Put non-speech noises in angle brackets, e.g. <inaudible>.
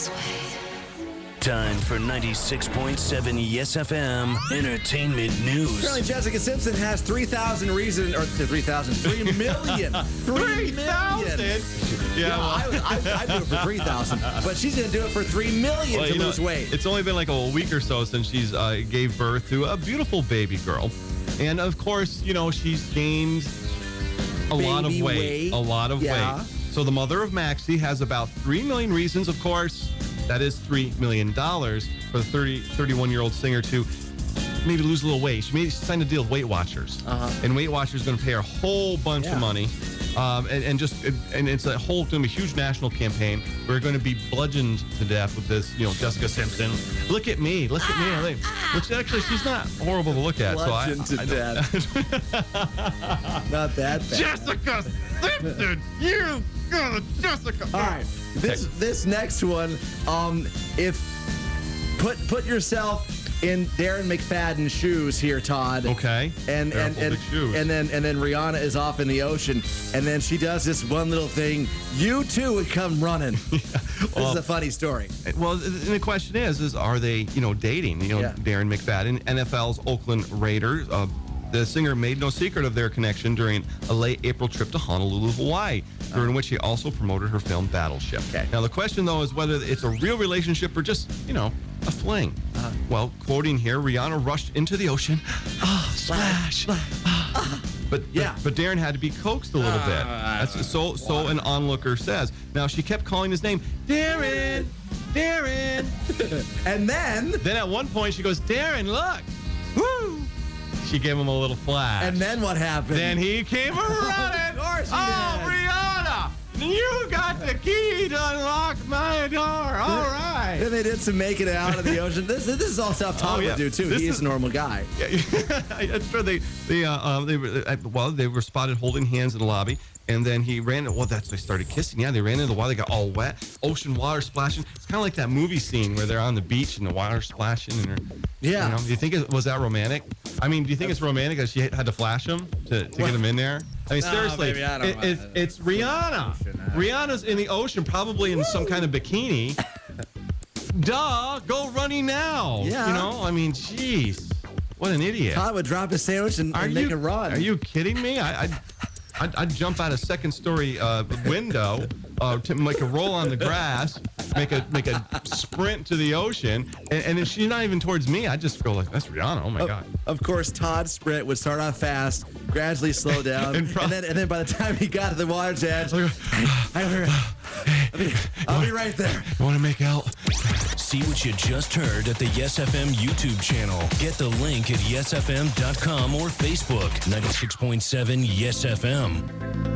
this way. Time for 96.7 Yes FM Entertainment News. Apparently, Jessica Simpson has 3,000 reasons, or 3,000, <laughs> 3 million. 3 million. 3,000? Yeah, Yeah, well, I, I, I'd do it for 3,000, but she's going to do it for 3 million well, to you know, lose weight. It's only been like a week or so since she's uh, gave birth to a beautiful baby girl. And of course, you know, she's gained a lot of weight. weight. A lot of Yeah. weight. So the mother of Maxie has about 3 million reasons, of course. That is $3 million for the 30, 31 year old singer to maybe lose a little weight. She maybe signed a deal with Weight Watchers. Uh-huh. And Weight Watchers is going to pay her a whole bunch Yeah. of money. Um, and, and just and it's a whole going to be a huge national campaign. We're going to be bludgeoned to death with this, you know, Jessica Simpson. Look at me, look at me. Which actually, she's not horrible to look at. So I, to I don't- <laughs> Not that bad. Jessica Simpson, you Jessica. All right. This this next one, um, if put put yourself in Darren McFadden's shoes here, Todd. Okay. And and and, and then and then Rihanna is off in the ocean, and then she does this one little thing. You too would come running. <laughs> this well- is a funny story. Well, and the question is, is are they, you know, dating? You know, Yeah. Darren McFadden, NFL's Oakland Raiders. Uh, the singer made no secret of their connection during a late April trip to Honolulu, Hawaii, during which he also promoted her film Battleship. Okay. Now, the question, though, is whether it's a real relationship or just, you know, a fling. Well, quoting here, Rihanna rushed into the ocean. Ah, splash. Ah. But, Yeah. but but Darren had to be coaxed a little bit. That's so so an onlooker says. Now she kept calling his name, Darren, Darren. <laughs> And then Then at one point she goes, Darren, look, woo. She gave him a little flash. and then what happened? then he came <laughs> running. Of course oh, did. Rihanna, you got the key to unlock my door. They did some making out of the <laughs> ocean. This this is all stuff Todd Oh, yeah. would do too. This he is, is- a normal guy. <laughs> Yeah, that's <laughs> true. They, they, uh, um, they were, uh, well, they were spotted holding hands in the lobby, and then he ran. Well, that's they started kissing. Yeah, they ran into the water. They got all wet, ocean water splashing. It's kind of like that movie scene where they're on the beach and the water splashing. And Yeah. You know, do you think it was that romantic? I mean, do you think it's romantic that she had to flash him to, to get him in there? I mean, No, seriously, baby, I it- it's, it's Rihanna. Rihanna's in the ocean, probably in some kind of bikini. Duh, go running now. Yeah. You know, I mean, jeez, what an idiot. Todd would drop his sandwich and, and you make a run. Are you kidding me? I, I'd, I'd, I'd jump out a second story uh, window uh, to make a roll on the grass, make a make a sprint to the ocean, and, and if she's not even towards me, I just go like, "That's Rihanna." Oh my god. Of course, Todd's sprint would start off fast, gradually slow <laughs> down, And and, then and then by the time he got to the water's edge, I, will <sighs> be, I'll be right there. You want to make out? See what you just heard at the Yes FM YouTube channel. Get the link at yesfm.com or Facebook. 96.7 Yes FM.